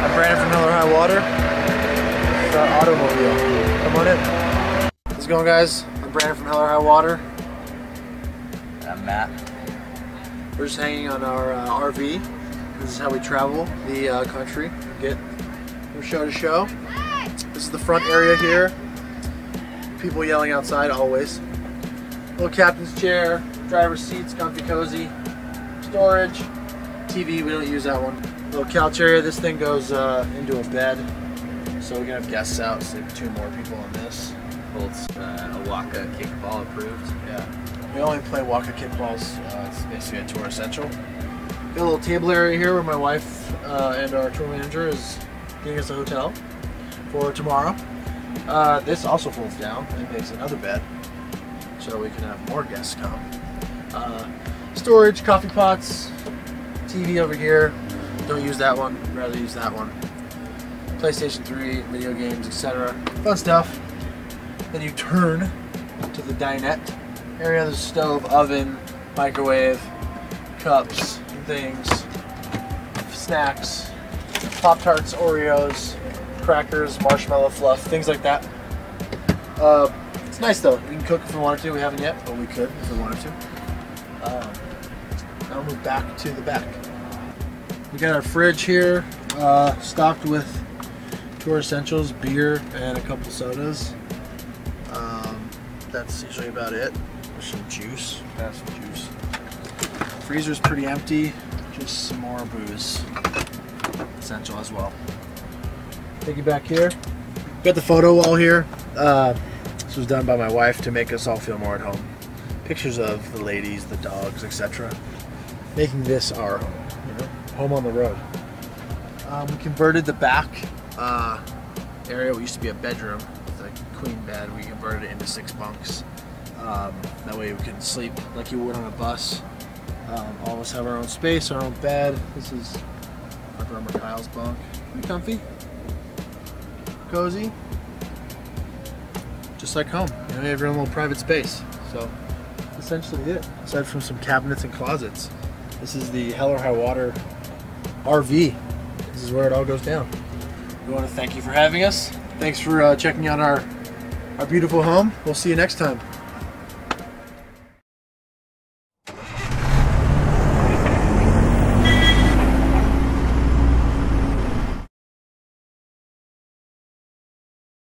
High Water. It's our automobile. Come on in. How's it going, guys? I'm Brandon from Hell or High Water. I'm Matt. We're just hanging on our uh, RV. This is how we travel the uh, country, get from show to show. This is the front area here. People yelling outside always. Little captain's chair, driver's seats, comfy cozy, storage, TV, we don't use that one. Little couch area, this thing goes uh, into a bed. So we can have guests out, sleep two more people on this. Holds uh, a Waka kickball approved. Yeah. We only play Waka kickballs. Uh, it's basically a tour essential. Got a little table area here where my wife uh, and our tour manager is getting us a hotel for tomorrow. Uh, this also folds down and makes another bed, so we can have more guests come. Uh, storage, coffee pots, TV over here. Don't use that one. Rather use that one. PlayStation 3, video games, etc. Fun stuff. Then you turn to the dinette area. There's stove, oven, microwave, cups, and things, snacks, Pop Tarts, Oreos, crackers, marshmallow fluff, things like that. Uh, it's nice though. We can cook if we wanted to. We haven't yet, but we could if we wanted to. Um, now move back to the back. We got our fridge here, uh, stocked with tour essentials, beer, and a couple sodas. Um, that's usually about it. There's some juice. Have some juice. Freezer's pretty empty. Just some more booze. Essential as well. Take you back here. Got the photo wall here. Uh, this was done by my wife to make us all feel more at home. Pictures of the ladies, the dogs, etc. Making this our home, home on the road. Um, we converted the back uh, area. It used to be a bedroom a queen bed. We converted it into six bunks. Um, that way we can sleep like you would on a bus. Um, all of us have our own space, our own bed. This is our drummer Kyle's bunk. Pretty comfy, cozy, just like home. You know, you have your own little private space. So essentially it. Aside from some cabinets and closets, this is the Hell or High Water RV. This is where it all goes down. We want to thank you for having us. Thanks for uh, checking out our our beautiful home. We'll see you next time.